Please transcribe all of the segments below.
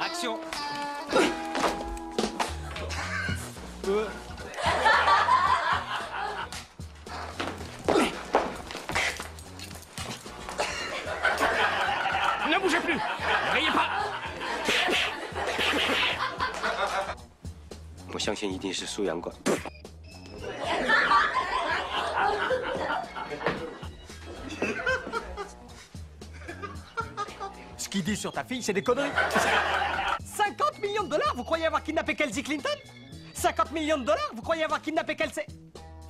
Action Ne bougez plus Ne riez pas 我相信一定是苏阳馆。Ce qu'il dit sur ta fille, c'est des conneries. 50 millions de dollars, vous croyez avoir kidnappé Kelsey Clinton? 50 millions de dollars, vous croyez avoir kidnappé Kelsey?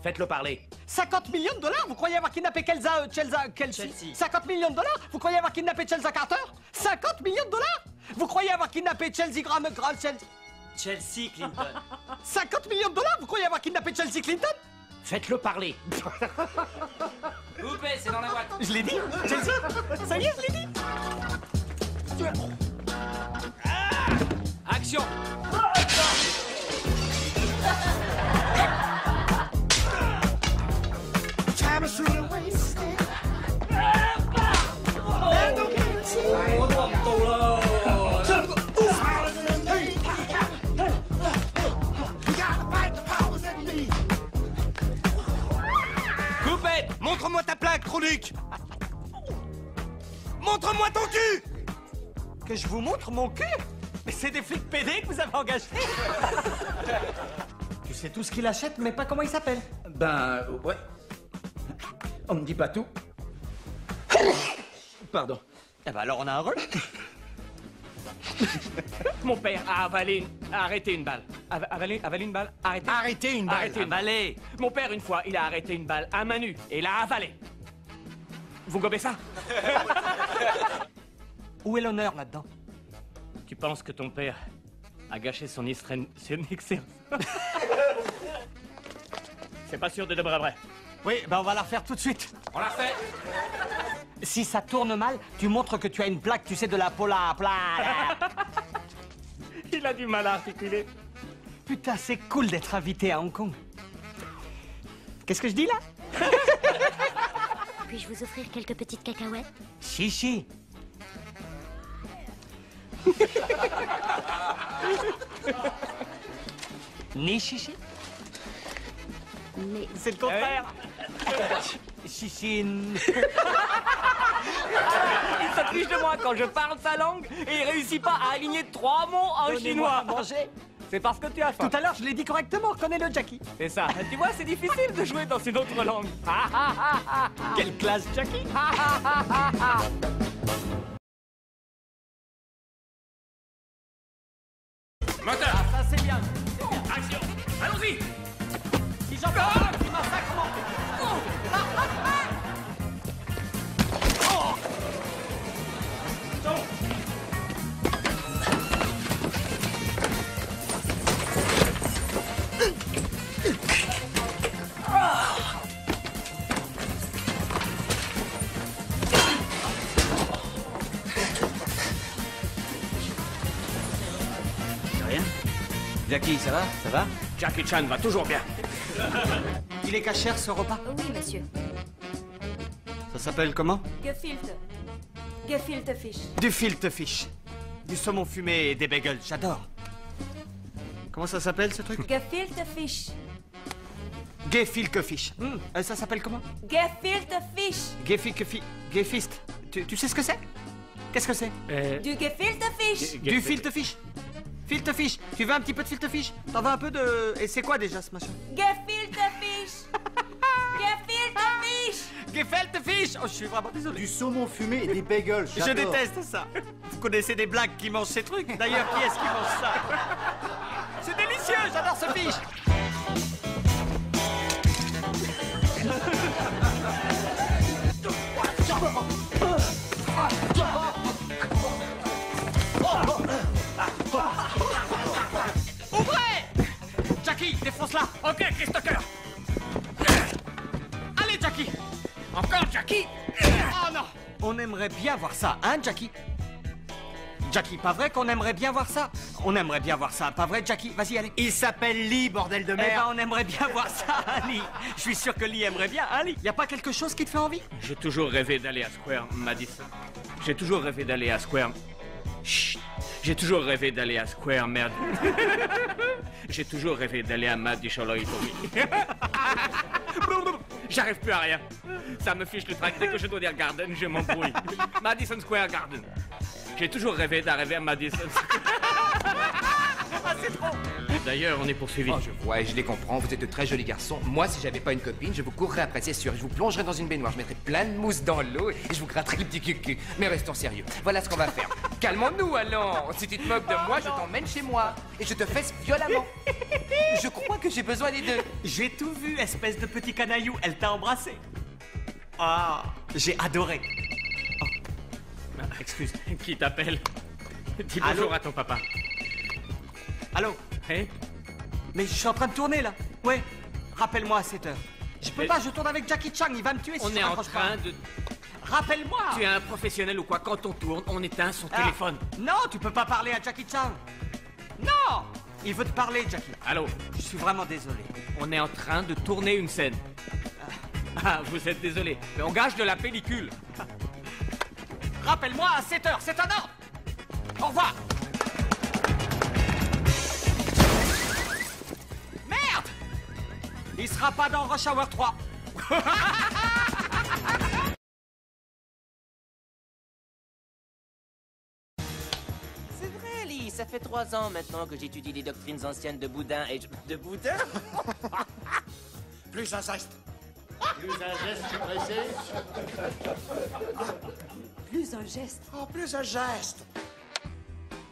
Faites-le parler. 50 millions de dollars, vous croyez avoir kidnappé Kelsa, euh, Chelsea, Kelsey? Chelsea. 50 millions de dollars, vous croyez avoir kidnappé Chelsea Carter? 50 millions de dollars Vous croyez avoir kidnappé Chelsea Graham, Graham Chelsea? Chelsea Clinton. 50 millions de dollars, vous croyez avoir kidnappé Chelsea Clinton? Faites-le parler. Coupez, c'est dans la boîte. Je l'ai dit, Chelsea Ça y est, je l'ai dit Action. That be. Coupez Montre-moi ta plaque, Tronic Montre-moi ton cul Que je vous montre mon cul Mais c'est des flics pédés que vous avez engagés Tu sais tout ce qu'il achète, mais pas comment il s'appelle. Ben, ouais. On me dit pas tout. Pardon. Eh ben alors on a un rôle. Mon père a avalé une... a arrêté une balle. Ava- avalé, avalé une balle? Arrêté Arrêtez une balle. Arrêtez une balle. Avalez. Mon père, une fois, il a arrêté une balle à main nue et l'a avalée. Vous gobez ça? Où est l'honneur là-dedans Tu penses que ton père a gâché son Israël- C'est pas sûr de demeure vrai. Oui, ben on va la refaire tout de suite. On l'a fait Si ça tourne mal, tu montres que tu as une plaque, tu sais, de la pola, pla. Il a du mal à articuler. Putain, c'est cool d'être invité à Hong Kong. Qu'est-ce que je dis là? Puis-je vous offrir quelques petites cacahuètes? Chichi. Ni chichi? Mais C'est le contraire. Chichine. Il se fiche de moi quand je parle sa langue et il réussit pas à aligner trois mots en chinois. manger. C'est parce que tu as faim. Tout à l'heure, je l'ai dit correctement, reconnais-le, Jackie. C'est ça. Tu vois, c'est difficile de jouer dans une autre langue. Quelle classe, Jackie Jackie, ça va? Ça va? Jackie Chan va toujours bien. Il est cachère, ce repas? Oui, monsieur. Ça s'appelle comment? Gefilte. Gefilte Fish. Du filte fish. Du saumon fumé et des bagels, j'adore. Comment ça s'appelle, ce truc? Gefilte Fish. Gefilte fish. Hmm, euh, ça s'appelle comment? Gefilte Fish. Gefilte fi... Gefist. Tu, tu sais ce que c'est? Qu'est-ce que c'est? Euh, Du Gefilte Fish. Du filte fish. Filte fish. Tu veux un petit peu de filte fish T'en veux un peu de... Et c'est quoi déjà ce machin? Gefilte Fish. Gefilte Fish. Gefilte fish Oh, je suis vraiment désolé. Du saumon fumé et des bagels. Je déteste ça. Vous connaissez des blagues qui mangent ces trucs? D'ailleurs, qui est-ce qui mange ça? C'est délicieux, j'adore ce fish. Jackie, défonce-la Ok, Christoker Allez, Jackie. Encore Jackie. Oh non. On aimerait bien voir ça, hein, Jackie? Jackie, pas vrai qu'on aimerait bien voir ça? On aimerait bien voir ça, pas vrai, Jackie? Vas-y, allez. Il s'appelle Lee, bordel de Eh ben, merde. on aimerait bien voir ça, hein, Lee. Je suis sûr que Lee aimerait bien, hein, Lee. Y a pas quelque chose qui te fait envie? J'ai toujours rêvé d'aller à Square Madison. J'ai toujours rêvé d'aller à Square... Chut J'ai toujours rêvé d'aller à Square, merde. J'ai toujours rêvé d'aller à Madison J'arrive plus à rien. Ça me fiche le trac. Dès que je dois dire Garden, je m'embrouille. Madison Square Garden. J'ai toujours rêvé d'arriver à Madison Square. C'est trop. D'ailleurs, on est poursuivi. Oh, je vois et je les comprends, vous êtes de très jolis garçons. Moi, si j'avais pas une copine, je vous courrais après, c'est sûr. Je vous plongerais dans une baignoire, je mettrais plein de mousse dans l'eau et je vous gratterais le petit cul Mais restons sérieux. Voilà ce qu'on va faire. Calmons-nous, allons. Si tu te moques de moi, je t'emmène chez moi et je te fesse violemment. Je crois que j'ai besoin des deux. J'ai tout vu, espèce de petit canaillou. Elle t'a embrassé. Ah, j'ai adoré. Ah, Excuse, qui t'appelle? Dis Allô? bonjour à ton papa. Allô Hein Mais je suis en train de tourner là. Ouais. Rappelle-moi à 7 heures. Je peux Mais- pas, je tourne avec Jackie Chan, il va me tuer si On je est en pas. train de... Rappelle-moi Tu es un professionnel ou quoi? Quand on tourne, on éteint son Ah, téléphone. Non, tu peux pas parler à Jackie Chan. Non Il veut te parler, Jackie. Allô? Je suis vraiment désolé. On est en train de tourner une scène. Ah, vous êtes désolé, mais on gage de la pellicule. Rappelle-moi à 7 heures, c'est un ordre Au revoir Il sera pas dans Rush Hour 3 C'est vrai, Lee, ça fait trois ans maintenant que j'étudie les doctrines anciennes de Boudin et je... De Boudin? Plus un geste. Plus un geste, tu Plus un geste. Oh, plus un geste.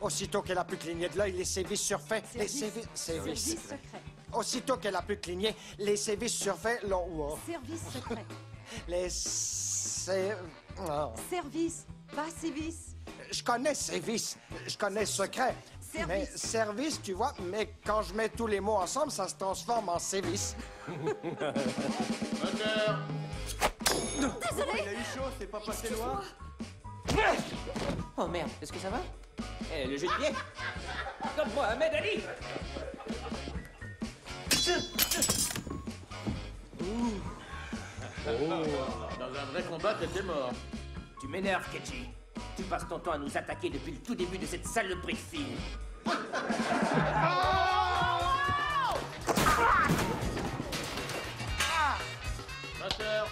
Aussitôt qu'elle a pu cligner de l'œil, les sévices surfaits. Les sévices. Sévices. secret. Aussitôt qu'elle a pu cligner, les sévices surfaits l'ont. oh, Service secret. Les. oh. Service. Pas civis. Je connais sévices, je connais secret. Service. Mais service, tu vois, mais quand je mets tous les mots ensemble, ça se transforme en sévice. Oh merde, est-ce que ça va? Eh, le jeu de pied Comme moi, Ahmed Ali Dans un vrai combat, t'étais mort. Tu m'énerves, Kenji. Tu passes ton temps à nous attaquer depuis le tout début de cette saloperie de film. Moteur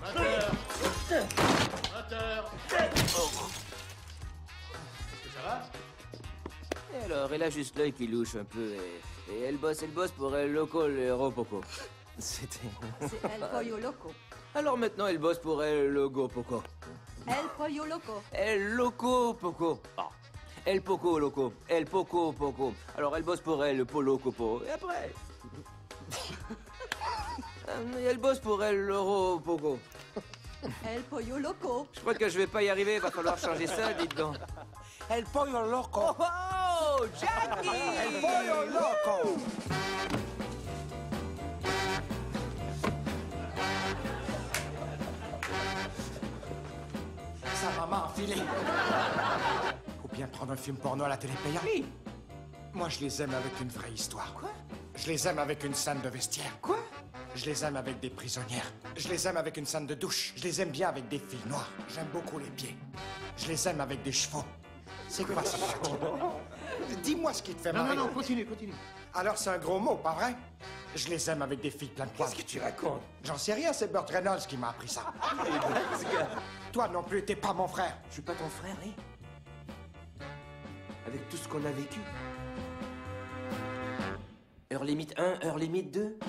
Moteur Moteur Est-ce que ça va? Et alors, elle a juste l'œil qui louche un peu et, et elle bosse, elle bosse pour El Loco, le héros Poco. C'était... C'est El Pollo Loco. Alors maintenant, elle bosse pour El Logo Poco. El Pollo Loco. El Loco Poco. Ah. El Poco Loco. El Poco Poco. Alors elle bosse pour elle, Polo Copo. Et après? Euh, Elle bosse pour elle, l'euro Poco. El Pollo Loco. Je crois que je vais pas y arriver, va falloir changer ça, dites donc. El pollo loco. Oh, oh Jackie El pollo loco. Ça va m'enfiler. Ou bien prendre un film porno à la télé payante. Oui. Moi, je les aime avec une vraie histoire. Quoi? Je les aime avec une scène de vestiaire. Quoi? Je les aime avec des prisonnières. Je les aime avec une scène de douche. Je les aime bien avec des filles noires. J'aime beaucoup les pieds. Je les aime avec des chevaux. C'est quoi ça Dis-moi ce qui te fait Non, marrer. non, non, continue, continue. Alors c'est un gros mot, pas vrai? Je les aime avec des filles plein de poils. Qu'est-ce que tu racontes? J'en sais rien, c'est Burt Reynolds qui m'a appris ça. Toi non plus, t'es pas mon frère. Je suis pas ton frère, oui Avec tout ce qu'on a vécu. Heure limite 1, heure limite 2